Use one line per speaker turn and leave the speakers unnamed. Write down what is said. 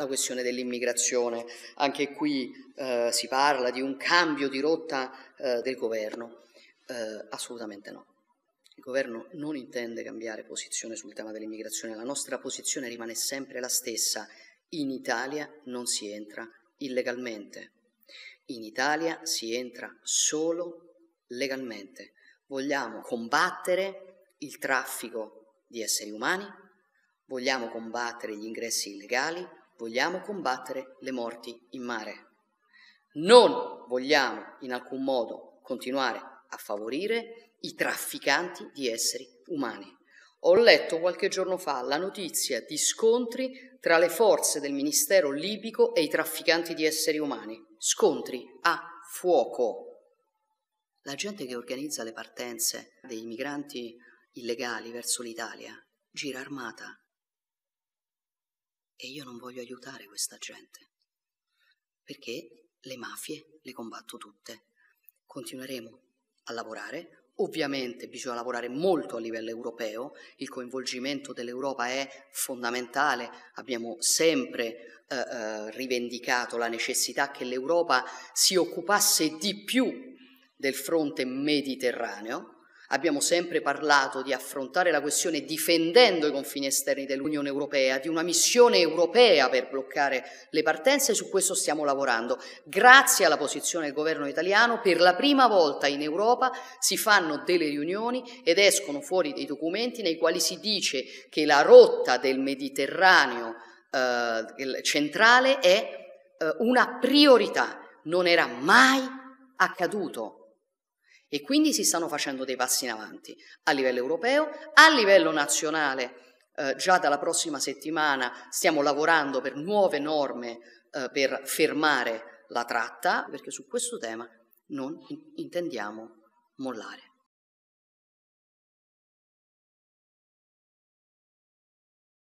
la questione dell'immigrazione, anche qui eh, si parla di un cambio di rotta eh, del governo, eh, assolutamente no. Il governo non intende cambiare posizione sul tema dell'immigrazione, la nostra posizione rimane sempre la stessa. In Italia non si entra illegalmente, in Italia si entra solo legalmente. Vogliamo combattere il traffico di esseri umani, vogliamo combattere gli ingressi illegali, vogliamo combattere le morti in mare. Non vogliamo in alcun modo continuare a favorire i trafficanti di esseri umani. Ho letto qualche giorno fa la notizia di scontri tra le forze del Ministero libico e i trafficanti di esseri umani. Scontri a fuoco. La gente che organizza le partenze dei migranti illegali verso l'Italia gira armata. E io non voglio aiutare questa gente, perché le mafie le combatto tutte. Continueremo a lavorare. Ovviamente bisogna lavorare molto a livello europeo, il coinvolgimento dell'Europa è fondamentale, abbiamo sempre eh, eh, rivendicato la necessità che l'Europa si occupasse di più del fronte mediterraneo, Abbiamo sempre parlato di affrontare la questione difendendo i confini esterni dell'Unione Europea, di una missione europea per bloccare le partenze, su questo stiamo lavorando. Grazie alla posizione del governo italiano, per la prima volta in Europa si fanno delle riunioni ed escono fuori dei documenti nei quali si dice che la rotta del Mediterraneo eh, centrale è eh, una priorità. Non era mai accaduto e quindi si stanno facendo dei passi in avanti a livello europeo, a livello nazionale. Eh, già dalla prossima settimana stiamo lavorando per nuove norme eh, per fermare la tratta, perché su questo tema non intendiamo mollare.